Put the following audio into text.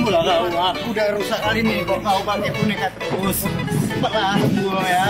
aku udah rusak kali nih kok kau pakai boneka terus. Pelan gua ya.